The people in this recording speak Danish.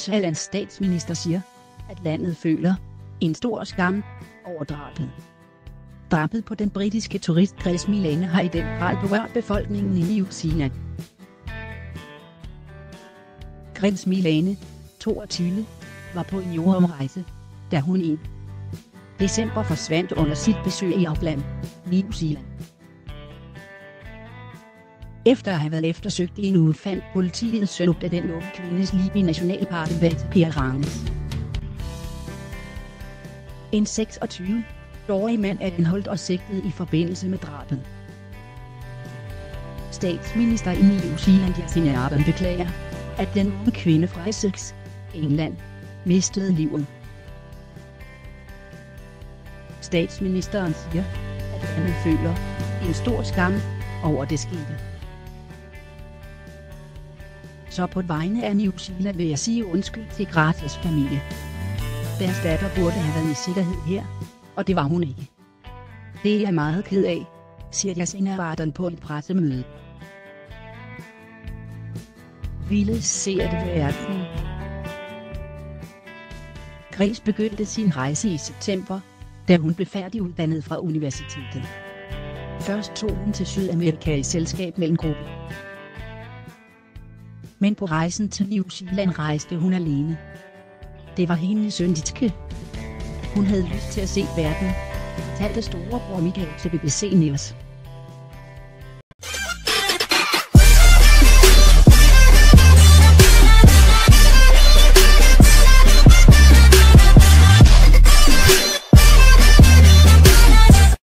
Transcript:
Nordsjællands statsminister siger, at landet føler en stor skam over drabet. Drabet på den britiske turist Chris Milane har i den grad berørt befolkningen i New Zealand. Milane, 22, var på en jordomrejse, da hun i december forsvandt under sit besøg i Auckland, New Zealand. Efter at have været eftersøgt i en uge fandt politiet søn af den unge kvindes liv i nationalparken Vatpiranges. En 26-årig mand er anholdt og sigtet i forbindelse med drabet. Statsminister i New Zealand Jacinda Ardern beklager, at den unge kvinde fra Essex, England, mistede livet. Statsministeren siger, at han føler en stor skam over det skete. Så på vegne af New Zealand vil jeg sige undskyld til Gratis familie. Deres datter burde have været i sikkerhed her, og det var hun ikke. Det er jeg meget ked af, siger Jacinda Ardern på et pressemøde. Ville ser det verden. Gris begyndte sin rejse i september, da hun blev færdiguddannet fra universitetet. Først tog hun til Sydamerika i selskab med en gruppe. Men på rejsen til New Zealand rejste hun alene. Det var hendes ønske. Hun havde lyst til at se verden, talte storebror Michael til BBC News.